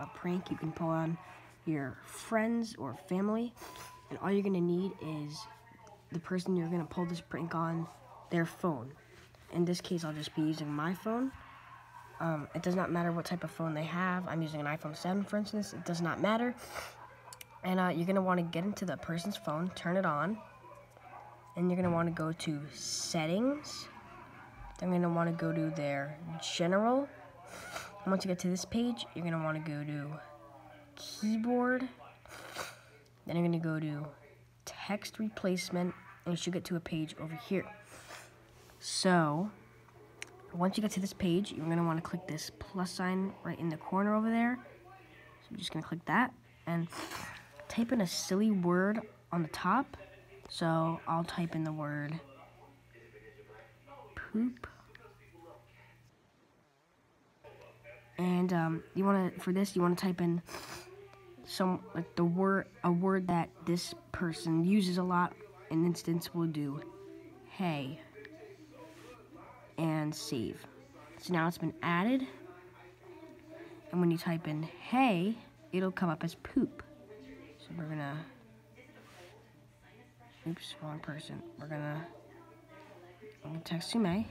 a prank you can pull on your friends or family. And all you're gonna need is the person you're gonna pull this prank on, their phone. In this case, I'll just be using my phone. Um, it does not matter what type of phone they have. I'm using an iPhone 7, for instance. It does not matter. And uh, you're gonna wanna get into the person's phone, turn it on, and you're gonna wanna go to settings. Then you're gonna wanna go to their general. Once you get to this page, you're gonna wanna go to keyboard. Then you're gonna go to text replacement, and you should get to a page over here. So, once you get to this page, you're gonna wanna click this plus sign right in the corner over there. So I'm just gonna click that, and type in a silly word on the top. So I'll type in the word poop. And um, you want to for this you want to type in some like the word a word that this person uses a lot. An instance will do hey and save. So now it's been added. And when you type in hey, it'll come up as poop. So we're gonna, oops, wrong person. We're gonna, I'm gonna text Sume,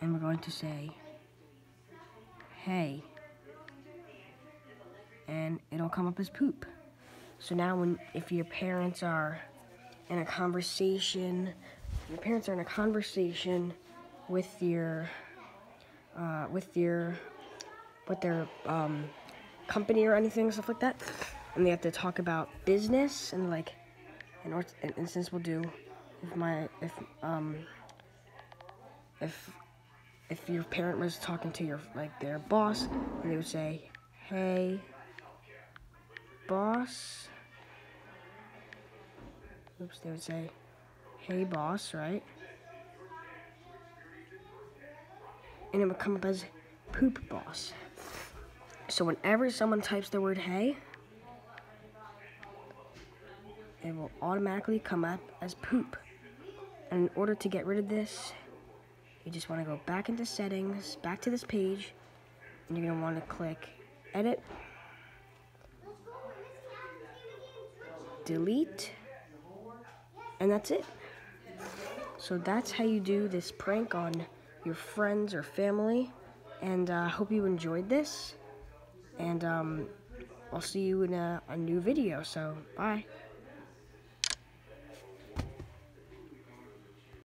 and we're going to say, hey, and it'll come up as poop. So now when, if your parents are in a conversation, your parents are in a conversation with your, uh, with your, with their, um, company or anything, stuff like that, and they have to talk about business and like an instance will do if my if um if if your parent was talking to your like their boss and they would say hey boss. Oops they would say hey boss right? And it would come up as poop boss. So whenever someone types the word hey it will automatically come up as poop. And in order to get rid of this, you just want to go back into settings, back to this page, and you're going to want to click edit, delete, and that's it. So that's how you do this prank on your friends or family. And I uh, hope you enjoyed this. And um, I'll see you in a, a new video. So, bye.